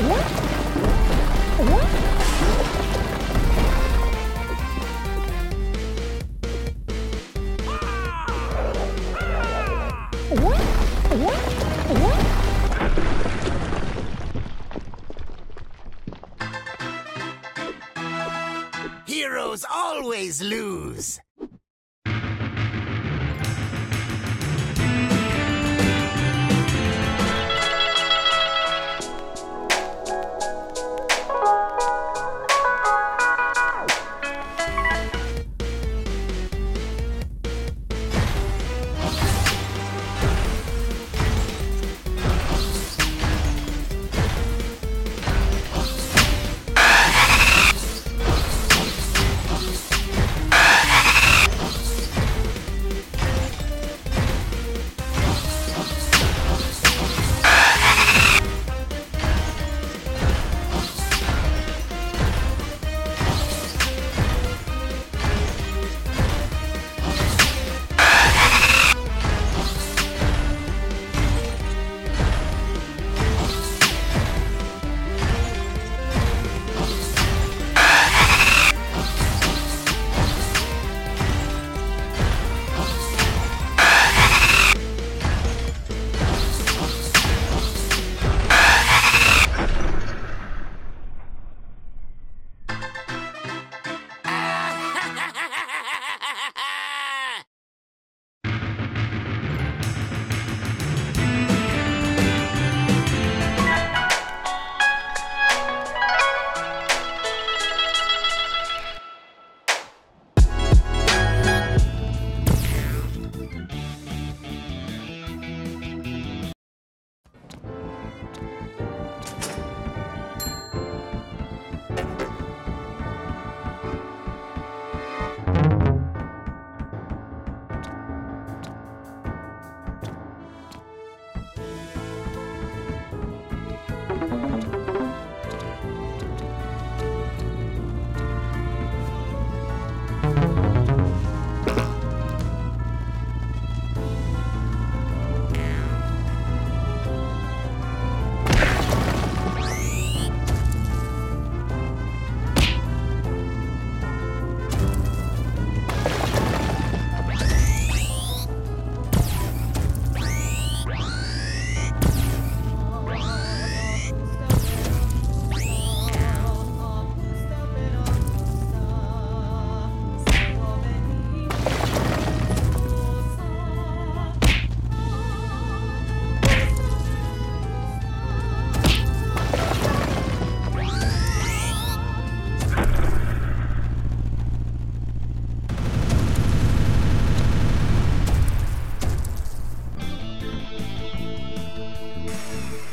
Heroes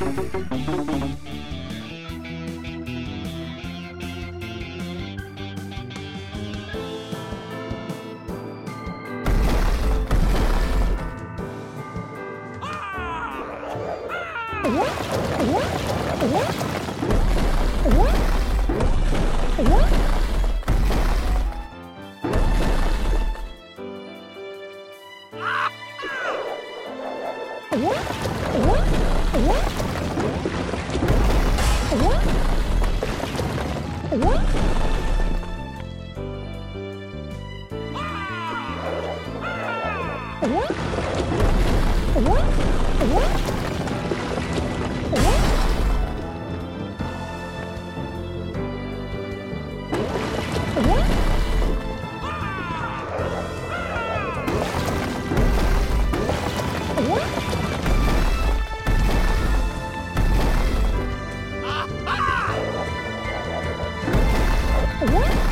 lose. What? What?